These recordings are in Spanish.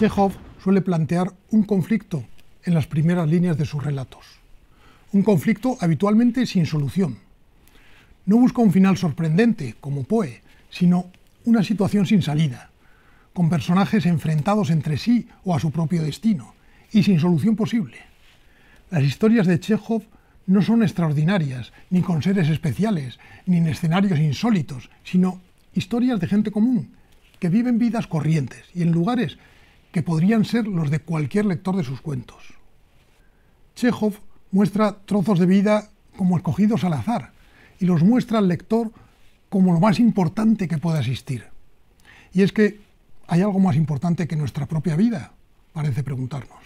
Chekhov suele plantear un conflicto en las primeras líneas de sus relatos. Un conflicto habitualmente sin solución. No busca un final sorprendente, como Poe, sino una situación sin salida, con personajes enfrentados entre sí o a su propio destino, y sin solución posible. Las historias de Chekhov no son extraordinarias, ni con seres especiales, ni en escenarios insólitos, sino historias de gente común, que viven vidas corrientes y en lugares que podrían ser los de cualquier lector de sus cuentos. Chekhov muestra trozos de vida como escogidos al azar y los muestra al lector como lo más importante que pueda existir. Y es que hay algo más importante que nuestra propia vida, parece preguntarnos.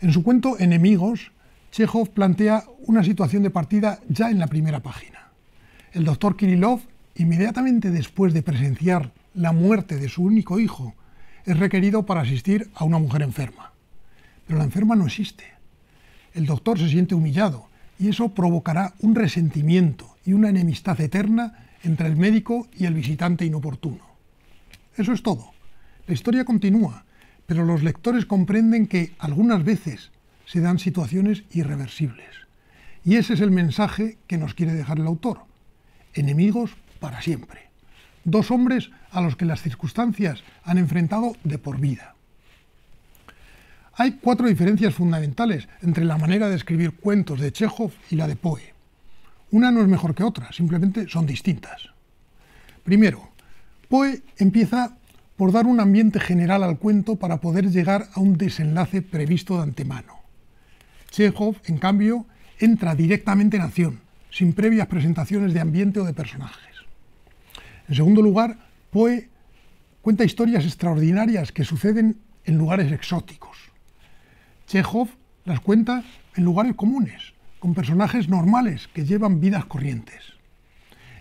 En su cuento Enemigos, Chekhov plantea una situación de partida ya en la primera página. El doctor Kirillov, inmediatamente después de presenciar la muerte de su único hijo, es requerido para asistir a una mujer enferma. Pero la enferma no existe. El doctor se siente humillado y eso provocará un resentimiento y una enemistad eterna entre el médico y el visitante inoportuno. Eso es todo. La historia continúa, pero los lectores comprenden que algunas veces se dan situaciones irreversibles. Y ese es el mensaje que nos quiere dejar el autor. Enemigos para siempre dos hombres a los que las circunstancias han enfrentado de por vida. Hay cuatro diferencias fundamentales entre la manera de escribir cuentos de Chekhov y la de Poe. Una no es mejor que otra, simplemente son distintas. Primero, Poe empieza por dar un ambiente general al cuento para poder llegar a un desenlace previsto de antemano. Chekhov, en cambio, entra directamente en acción, sin previas presentaciones de ambiente o de personaje. En segundo lugar, Poe cuenta historias extraordinarias que suceden en lugares exóticos. Chekhov las cuenta en lugares comunes, con personajes normales que llevan vidas corrientes.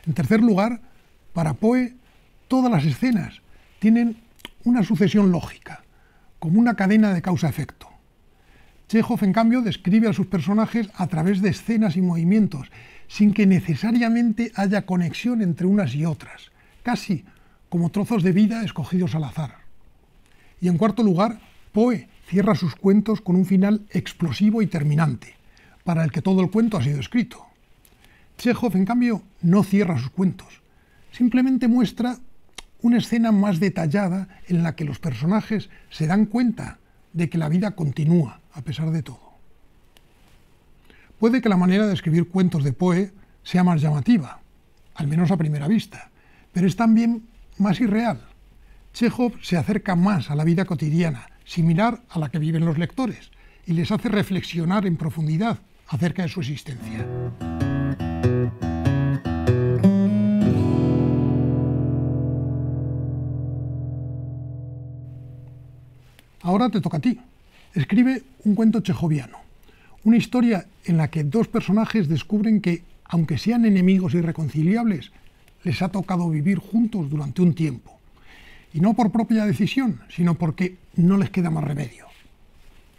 En tercer lugar, para Poe, todas las escenas tienen una sucesión lógica, como una cadena de causa-efecto. Chekhov, en cambio, describe a sus personajes a través de escenas y movimientos, sin que necesariamente haya conexión entre unas y otras, casi como trozos de vida escogidos al azar. Y en cuarto lugar, Poe cierra sus cuentos con un final explosivo y terminante, para el que todo el cuento ha sido escrito. Chekhov, en cambio, no cierra sus cuentos, simplemente muestra una escena más detallada en la que los personajes se dan cuenta de que la vida continúa a pesar de todo. Puede que la manera de escribir cuentos de Poe sea más llamativa, al menos a primera vista, pero es también más irreal. Chekhov se acerca más a la vida cotidiana, similar a la que viven los lectores, y les hace reflexionar en profundidad acerca de su existencia. Ahora te toca a ti. Escribe un cuento chejoviano, una historia en la que dos personajes descubren que, aunque sean enemigos irreconciliables, les ha tocado vivir juntos durante un tiempo. Y no por propia decisión, sino porque no les queda más remedio.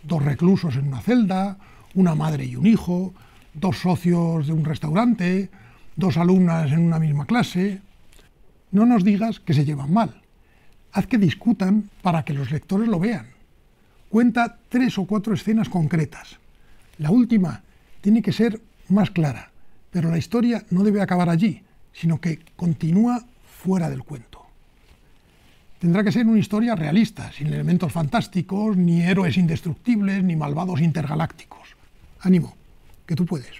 Dos reclusos en una celda, una madre y un hijo, dos socios de un restaurante, dos alumnas en una misma clase. No nos digas que se llevan mal. Haz que discutan para que los lectores lo vean. Cuenta tres o cuatro escenas concretas. La última tiene que ser más clara, pero la historia no debe acabar allí, sino que continúa fuera del cuento. Tendrá que ser una historia realista, sin elementos fantásticos, ni héroes indestructibles, ni malvados intergalácticos. Ánimo, que tú puedes.